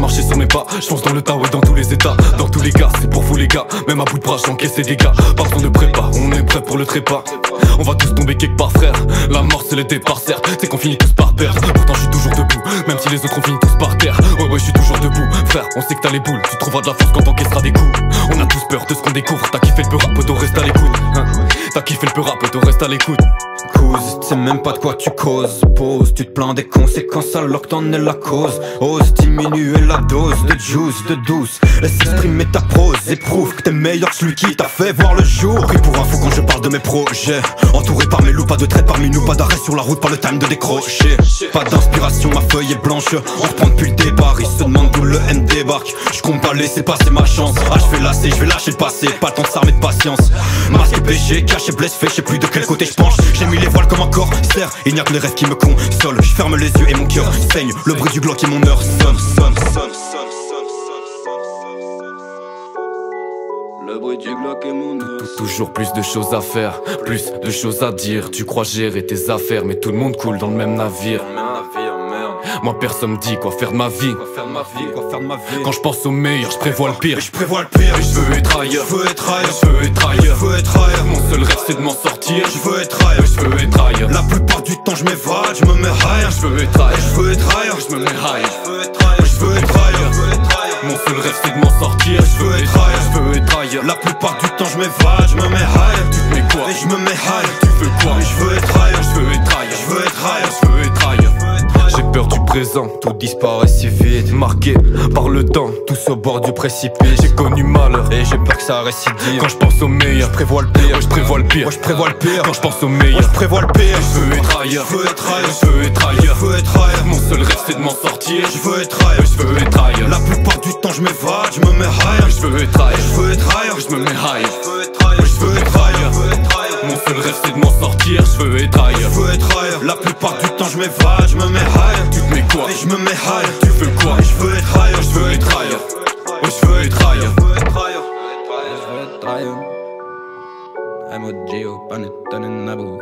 marcher sur mes pas. Je fonce dans le tas, ouais, dans tous les états. Dans tous les cas, c'est pour vous les gars. Même à bout de bras, j'encaisse des dégâts. Besoin de prépa, on est prêt pour le trépas. On va tous tomber quelque part, frère. La mort, c'est le départ, certes. C'est qu'on finit tous par perdre. Pourtant, je suis toujours debout. Même si les autres ont fini tous par terre. Ouais, ouais, je suis toujours debout. On sait que t'as les boules. Tu trouveras de la force quand t'encaisseras des coups. On a tous peur de ce qu'on découvre. T'as kiffé le peu rap, auto reste à l'écoute. Hein. T'as kiffé le peu rap, auto reste à l'écoute. Cause, tu sais même pas de quoi tu causes. Pose, tu te plains des conséquences alors que t'en es la cause. Ose diminuer la dose de juice, de douce. Laisse exprimer ta prose, éprouve que t'es meilleur que celui qui t'a fait voir le jour. Pris pour info quand je parle de mes projets. Entouré par mes loups, pas de traite parmi nous, pas d'arrêt sur la route, pas le time de décrocher. Pas d'inspiration, ma feuille est blanche. On reprend depuis le départ, ils se demandent d'où le M débarque. Je compte pas laisser passer ma chance. Ah, je vais lasser, je vais lâcher le passé. Pas le temps de s'armer de patience. Masque péché, caché, blesse, fait, je sais plus de quel côté je penche. J'ai mis les voiles comme un corps, serre. Il n'y a que les rêves qui me consolent. Je ferme les yeux et mon cœur saigne. Le bruit du Glock et mon heure sonne, sonne, sonne, sonne. Le bruit du Glock et mon Toujours plus de choses à faire, plus de choses à dire. Tu crois gérer tes affaires, mais tout le monde coule dans le même navire. Moi personne me dit quoi faire de ma vie. Quoi faire de ma vie, quoi faire de ma vie. Quand je pense au meilleur, je prévois le pire. je prévois le pire. Je veux être ailleurs, Je veux être ailleurs. je veux être ailleurs. Je veux être ailleurs. Mon seul rêve c'est de m'en sortir. Je veux être ailleurs. je veux être ailleurs. La plupart du temps je m'évade, je me mets high. Je veux être ailleurs. Je veux être ailleurs. Je me mets high. Je veux être ailleurs. Je veux être ailleurs. Mon seul rêve c'est de m'en sortir. Je veux être ailleurs. Je veux être ailleurs. La plupart du temps je m'évade, je me mets high. Tu te mets quoi Et je me mets high. Tu veux quoi Je veux être ailleurs. Je veux être ailleurs. Je veux être ailleurs. Je veux être ailleurs. Peur du présent, tout disparaît si vite. Marqué par le temps, Tous au bord du précipice. j'ai connu malheur. Et j'ai peur que ça récidive. Quand je pense au meilleur, je prévois le pire. Je prévois le pire. Je prévois le pire. Quand je pense au meilleur, je prévois le pire. je veux être ailleurs. Je veux être ailleurs. Je veux être ailleurs. Je veux être ailleurs. Mon seul rêve c'est de m'en sortir. Je veux être ailleurs. Je veux être ailleurs. La plupart du temps je m'évade, je me mets high. Je veux être ailleurs. Je veux être ailleurs. Je me mets high. Je veux être ailleurs. Mon seul rêve c'est de m'en sortir. Je veux être ailleurs. Je veux être ailleurs. La plupart du temps je m'évade, je me mets high. Tu te mets quoi? Et je me mets high. Tu veux quoi? Et je veux être ailleurs. Je veux être ailleurs. Ouais, je veux être ailleurs. Je veux être ailleurs. I'm with Gio, Panettone and Naboo.